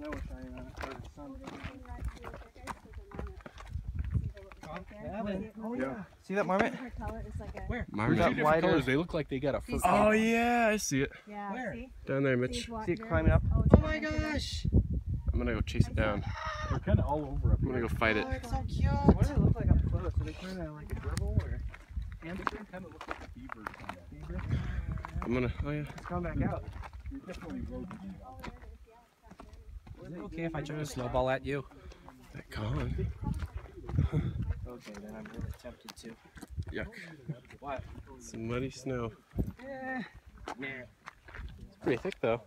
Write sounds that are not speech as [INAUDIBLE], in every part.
snow was shining on it. Or the. Oh Yeah. See that marmot? Her color is like a Where? Marmot. got different wider- colors. They look like they got a fur. Oh yeah, I see it. yeah. Where? See? Down there, See, Mitch. it's walk- See it there climbing up? Oh, it's Oh my going through there. gosh! I'm gonna go chase it down. They're kind of all over up here. I'm gonna go fight it. Oh, it's so cute. What cute. do they look like up close? Are they kind of like a gerbil or Hamster kind of look like a beaver. Kind of. beaver? I'm gonna. Oh yeah. It's gone back out. You're definitely rodent. Is it okay if I try a snowball at you? That con. Okay, then I'm really tempted to. Yuck. What? Some muddy snow. Yeah. Nah. It's pretty thick though.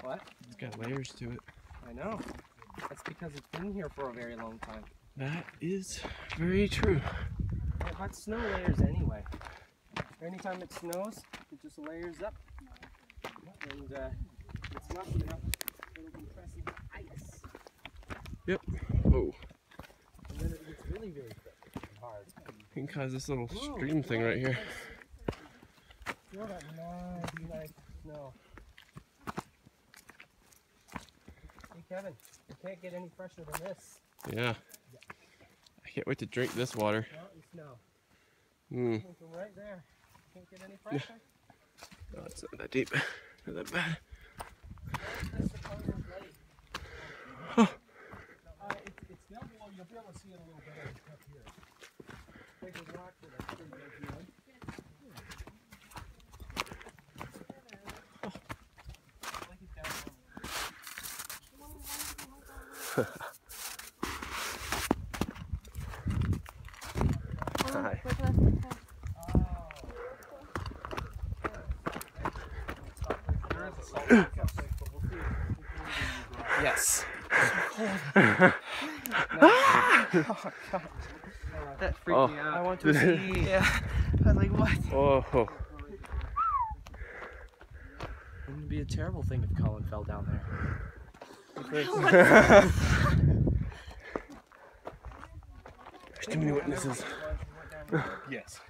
What? It's got layers to it. I know. That's because it's been here for a very long time. That is very true. It got snow layers anyway. Anytime it snows, it just layers up. And uh, it's not enough compress into. Oh, And then it gets really, really thick and hard. it can cause this little stream thing right here. Feel that nice, nice snow. Hey Kevin, you can't get any fresher than this. Yeah. I can't wait to drink this water. Mountain snow. Mm. Right there. Can't get any [LAUGHS] fresher. Oh, it's not that deep. [LAUGHS] Not that bad. That's the Congress Lake. Uh, it's, it's down below. You'll be able to see it a little bit up here. Big rock with a pretty big one. Like it's down below. Hi. [LAUGHS] Look [LAUGHS] Ah! Oh, left, look left. There is a Sauk Lake up there, but we'll see if- Yes. That freaked Oh. me out. I want to see. [LAUGHS] Yeah. I was like, what? Oh. Wouldn't be a terrible thing if Colin fell down there. There's too many witnesses. Yes.